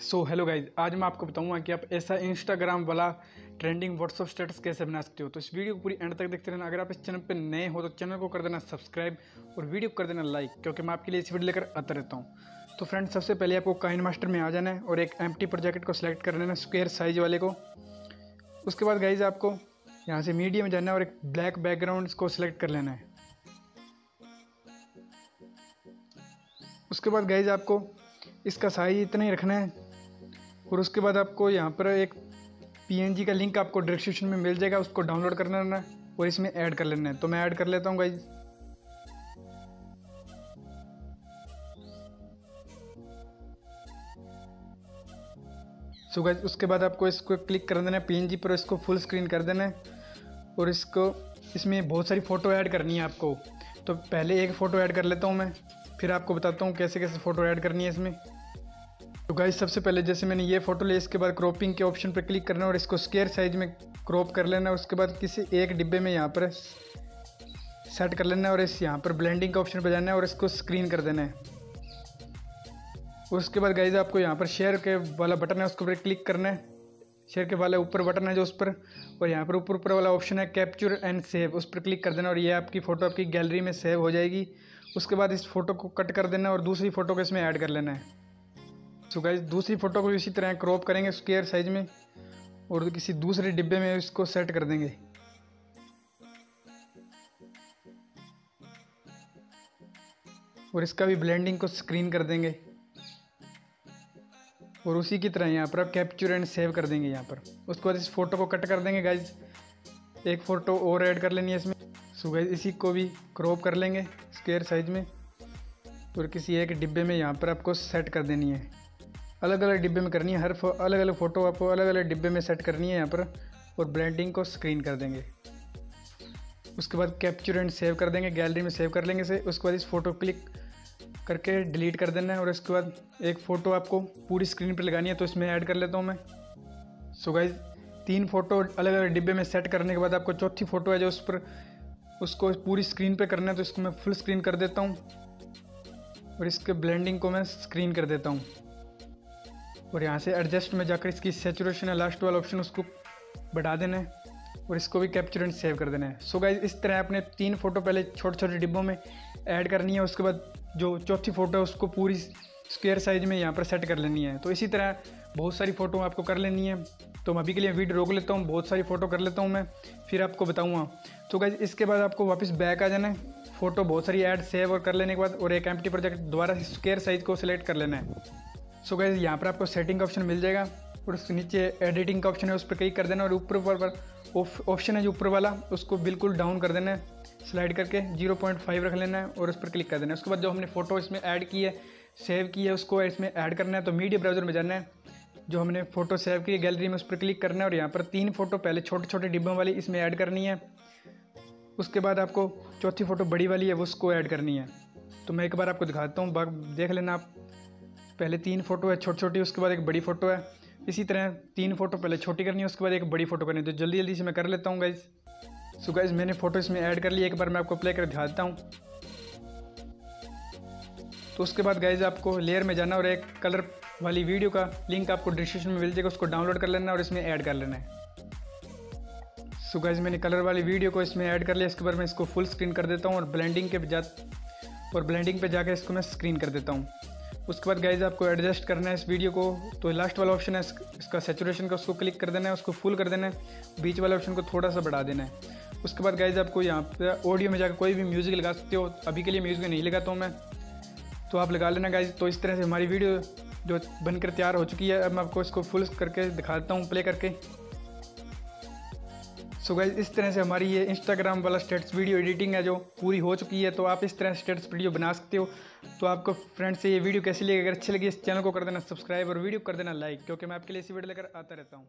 So hello guys आज मैं आपको बताऊँगा कि आप ऐसा इंस्टाग्राम वाला ट्रेंडिंग व्हाट्सअप स्टेटस कैसे बना सकते हो। तो इस वीडियो को पूरी एंड तक देखते रहना। अगर आप इस चैनल पर नए हो तो चैनल को कर देना सब्सक्राइब और वीडियो को कर देना लाइक क्योंकि मैं आपके लिए इस वीडियो लेकर आता रहता हूँ। तो फ्रेंड्स सबसे पहले आपको काइन मास्टर में आ जाना है और एक एम टी जैकेट को सिलेक्ट कर लेना स्क्वेयर साइज़ वाले को। उसके बाद गाइज़ आपको यहाँ से मीडियम में जाना है और एक ब्लैक बैकग्राउंड को सिलेक्ट कर लेना है। उसके बाद गाइज़ आपको इसका साइज़ इतना ही रखना है। और उसके बाद आपको यहाँ पर एक पीएनजी का लिंक आपको डिस्क्रिप्शन में मिल जाएगा, उसको डाउनलोड करना है और इसमें ऐड कर लेना है। तो मैं ऐड कर लेता हूँ गाइज़ सो गाइज़ उसके बाद आपको इसको क्लिक कर देना है पीएनजी पर इसको फुल स्क्रीन कर देना है। और इसको, इसमें बहुत सारी फ़ोटो ऐड करनी है आपको। तो पहले एक फ़ोटो ऐड कर लेता हूँ मैं। फिर आपको बताता हूँ कैसे कैसे फ़ोटो ऐड करनी है इसमें। तो गाइज़ सबसे पहले जैसे मैंने ये फ़ोटो ली इसके बाद क्रॉपिंग के ऑप्शन पर क्लिक करना और इसको स्केयर साइज़ में क्रॉप कर लेना है। उसके बाद किसी एक डिब्बे में यहाँ पर सेट कर लेना है और इस यहाँ पर ब्लेंडिंग का ऑप्शन पर जाना है और इसको स्क्रीन कर देना है। उसके बाद गाइज़ आपको यहाँ पर शेयर के वाला बटन है, उसके ऊपर क्लिक करना है। शेयर के वाला ऊपर बटन है जो उस पर, और यहाँ पर ऊपर ऊपर वाला ऑप्शन है कैप्चर एंड सेव उस पर क्लिक कर देना और ये आपकी फ़ोटो आपकी गैलरी में सेव हो जाएगी। उसके बाद इस फ़ोटो को कट कर देना है और दूसरी फ़ोटो को इसमें ऐड कर लेना है। सो गाइज़ दूसरी फ़ोटो को इसी तरह क्रॉप करेंगे स्क्वेयर साइज़ में और किसी दूसरे डिब्बे में इसको सेट कर देंगे। और इसका भी ब्लेंडिंग को स्क्रीन कर देंगे। और उसी की तरह यहाँ पर आप कैप्चर एंड सेव कर देंगे यहाँ पर। उसके बाद इस फ़ोटो को कट कर देंगे गाइज़ एक फ़ोटो और ऐड कर लेनी है इसमें। सो गाइज़ इसी को भी क्रॉप कर लेंगे स्केयर साइज़ में। और किसी एक डिब्बे में यहाँ पर आपको सेट कर देनी है। अलग अलग डिब्बे में करनी है, हर अलग अलग फ़ोटो आपको अलग अलग डिब्बे में सेट करनी है यहाँ पर और ब्रांडिंग को स्क्रीन कर देंगे। उसके बाद कैप्चर एंड सेव कर देंगे गैलरी में सेव कर लेंगे से उसके बाद इस फ़ोटो क्लिक करके डिलीट कर देना है और उसके बाद एक फ़ोटो आपको पूरी स्क्रीन पर लगानी है तो इसमें ऐड कर लेता हूँ मैं। सो गाइज़ तीन फ़ोटो अलग अलग डिब्बे में सेट करने के बाद आपको चौथी फ़ोटो है जो उस पर उसको पूरी स्क्रीन पे करना है तो इसको मैं फुल स्क्रीन कर देता हूँ। और इसके ब्लेंडिंग को मैं स्क्रीन कर देता हूँ। और यहाँ से एडजस्ट में जाकर इसकी सेचुरेशन है लास्ट वाला ऑप्शन उसको बढ़ा देना है। और इसको भी कैप्चर एंड सेव कर देना है। सो गाइज़ इस तरह अपने तीन फ़ोटो पहले छोटे छोटे डिब्बों में ऐड करनी है, उसके बाद जो चौथी फ़ोटो है, उसको पूरी स्क्वेयर साइज़ में यहाँ पर सेट कर लेनी है। तो इसी तरह बहुत सारी फ़ोटो आपको कर लेनी है। तो मैं अभी के लिए वीडियो रोक लेता हूँ, बहुत सारी फ़ोटो कर लेता हूँ मैं, फिर आपको बताऊँगा। तो गाइज़ इसके बाद आपको वापस बैक आ जाना है। फ़ोटो बहुत सारी ऐड सेव और कर लेने के बाद और एक एम प्रोजेक्ट दोबारा स्क्वेयर साइज़ को सिलेक्ट कर लेना है। सो गैस यहाँ पर आपको सेटिंग ऑप्शन मिल जाएगा और उसके नीचे एडिटिंग का ऑप्शन है, उस पर क्लिक कर देना और ऊपर पर ऑप्शन है जो ऊपर वाला, उसको बिल्कुल डाउन कर देना है। स्लाइड करके 0.5 रख लेना है और उस पर क्लिक कर देना है। उसके बाद जो हमने फ़ोटो इसमें ऐड की है सेव की है उसको, इसमें ऐड करना है तो मीडिया ब्राउज़र में जाना है, जो हमने फ़ोटो सेव की है गैलरी में उस पर क्लिक करना है और यहाँ पर तीन फ़ोटो पहले छोटे छोटे डिब्बों वाली इसमें ऐड करनी है। उसके बाद आपको चौथी फ़ोटो बड़ी वाली है वो उसको ऐड करनी है। तो मैं एक बार आपको दिखाता हूँ देख लेना आप। पहले तीन फ़ोटो है छोटी छोटी उसके बाद एक बड़ी फ़ोटो है। इसी तरह तीन फ़ोटो पहले छोटी करनी है, उसके बाद एक बड़ी फ़ोटो करनी है। तो जल्दी जल्दी से मैं कर लेता हूँ गाइज़ सो गाइज़ मैंने फ़ोटो इसमें ऐड कर ली एक बार मैं आपको प्ले कर दिखाता हूँ। तो उसके बाद गाइज़ आपको लेयर में जाना और एक कलर वाली वीडियो का लिंक आपको डिस्क्रिप्शन में मिल जाएगा, उसको डाउनलोड कर लेना और इसमें ऐड कर लेना है। सो गाइज़ मैंने कलर वाली वीडियो को इसमें ऐड कर लिया, इसके बाद मैं इसको फुल स्क्रीन कर देता हूँ और ब्लेंडिंग के जा और ब्लेंडिंग पे जाकर इसको मैं स्क्रीन कर देता हूँ। उसके बाद गाइज़ आपको एडजस्ट करना है इस वीडियो को तो लास्ट वाला ऑप्शन है इसका सेचुरेशन का उसको क्लिक कर देना है, उसको फुल कर देना है, बीच वाले ऑप्शन को थोड़ा सा बढ़ा देना है। उसके बाद गाइज़ आपको यहाँ पे ऑडियो में जाकर कोई भी म्यूज़िक लगा सकते हो, अभी के लिए म्यूज़िक नहीं लगाता हूँ मैं। तो आप लगा लेना गाइज़ तो इस तरह से हमारी वीडियो जो बनकर तैयार हो चुकी है, अब मैं आपको इसको फुल करके दिखाता हूँ प्ले करके। सो गाइज़ इस तरह से हमारी ये इंस्टाग्राम वाला स्टेटस वीडियो एडिटिंग है जो पूरी हो चुकी है तो आप इस तरह स्टेटस वीडियो बना सकते हो। तो आपको फ्रेंड से ये वीडियो कैसी लगी? अगर अच्छी लगी, इस चैनल को कर देना सब्सक्राइब और वीडियो कर देना लाइक क्योंकि मैं आपके लिए इसी वीडियो लेकर आता रहता हूँ।